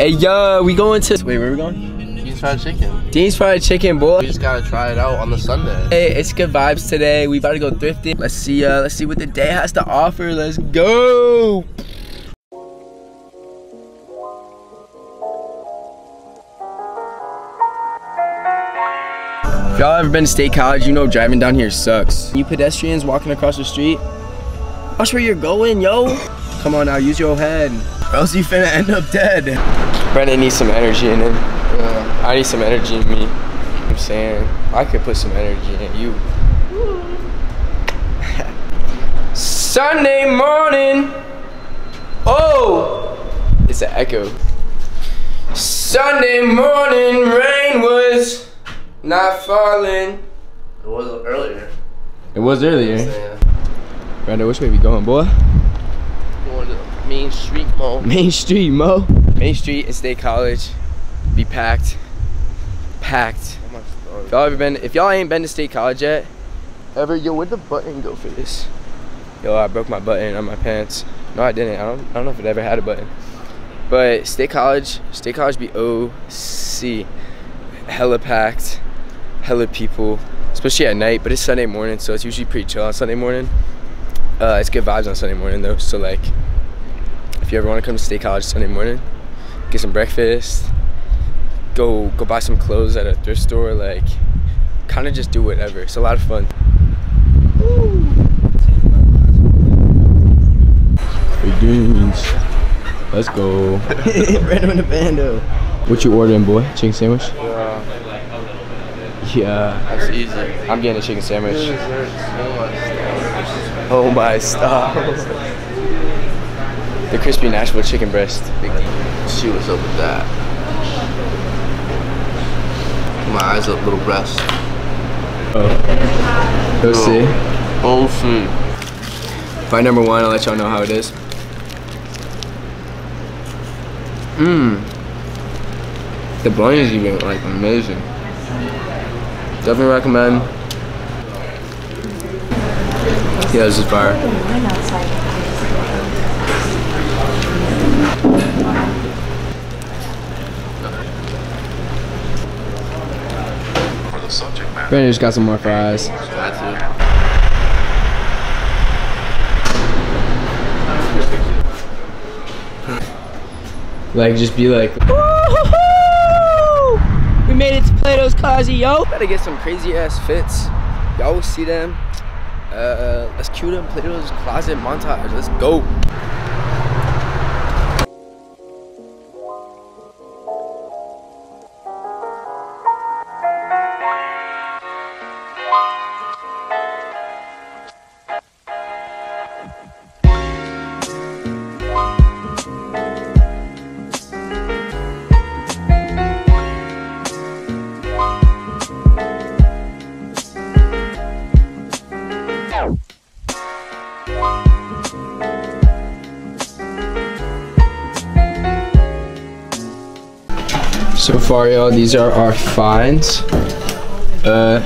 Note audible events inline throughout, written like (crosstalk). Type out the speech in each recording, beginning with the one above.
Hey, yo, we going to. Wait, where we going? Dean's Fried Chicken. Dean's Fried Chicken, boy. We just gotta try it out on the Sunday. Hey, it's good vibes today. We about to go thrifting. Let's see, uh, let's see what the day has to offer. Let's go. Y'all ever been to State College, you know driving down here sucks. You pedestrians walking across the street, watch where you're going, yo. Come on now, use your head. Or else you finna end up dead. Brandon needs some energy in him. Yeah. I need some energy in me. I'm saying I could put some energy in you. (laughs) Sunday morning. Oh, it's an echo. Sunday morning, rain was not falling. It was earlier. It was earlier. Yeah. Brando, which way we going, boy? Going to Main Street Mo. (laughs) Main Street, Mo. Main Street and State College be packed. Packed. If y'all ever been, if y'all ain't been to State College yet, ever, yo, where'd the button go for this? Yo, I broke my button on my pants. No, I didn't. I don't, I don't know if it ever had a button. But State College, State College be OC. Hella packed, hella people, especially at night. But it's Sunday morning, so it's usually pretty chill on Sunday morning. Uh, it's good vibes on Sunday morning though. So like, if you ever want to come to State College Sunday morning, get some breakfast, go go buy some clothes at a thrift store, like kind of just do whatever. It's a lot of fun. Hey Deans, let's go. (laughs) Random in the bando. What you ordering, boy? Chicken sandwich? Yeah, Yeah, that's easy. I'm getting a chicken sandwich. Oh my stop. The crispy Nashville chicken breast. See what's up with that. My eyes up, a little breast. Oh. Go see. Oh, oh see. Find number one, I'll let y'all know how it is. Mmm. The bun is even like amazing. Definitely recommend. Yeah, this is fire. Brandon just got some more fries. Got to. Like, just be like, we made it to Plato's Closet, yo. Gotta get some crazy ass fits. Y'all will see them. Uh, let's cue them Plato's Closet montage. Let's go. So far, y'all, these are our finds. Uh,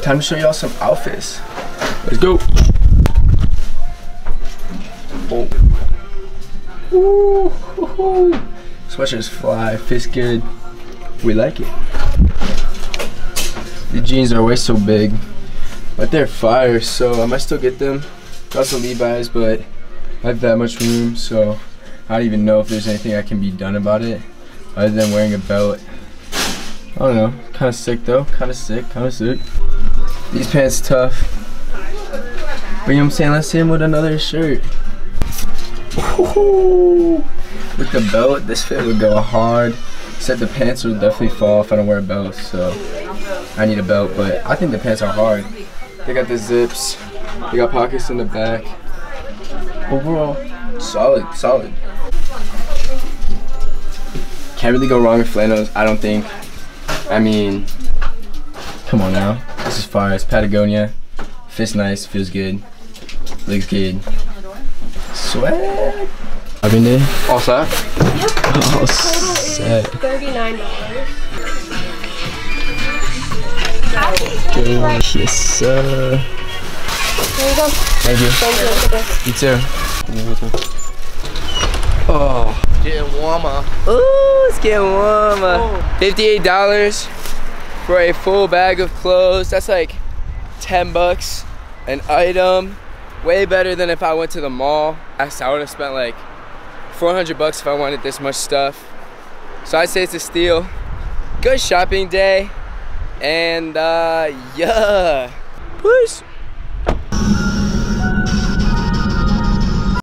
time to show y'all some outfits. Let's go. Oh. Ooh, hoo, hoo. Sweatshirts fly, fits good. We like it. The jeans are way so big, but they're fire, so I might still get them. Got some Levi's, but I have that much room, so I don't even know if there's anything I can be done about it other than wearing a belt. I don't know, kind of sick though, kind of sick, kind of sick. These pants tough. But you know what I'm saying, let's see him with another shirt. With the belt, this fit would go hard. Except the pants will definitely fall if I don't wear a belt, so I need a belt, but I think the pants are hard. They got the zips, they got pockets in the back. Overall, solid, solid. Can't really go wrong with flannels, I don't think. I mean, come on now. This is fire. It's Patagonia. Fits nice, feels good, looks good. Swag. I've been there. All set? Oh, set. Thirty-nine dollars. Yes, sir. There you go. Thank you. Thank you. You too. Oh, Getting warmer. Ooh, it's getting warmer. $58 for a full bag of clothes. That's like 10 bucks an item. Way better than if I went to the mall. I would have spent like 400 bucks if I wanted this much stuff. So I'd say it's a steal. Good shopping day. And uh, yeah. Peace.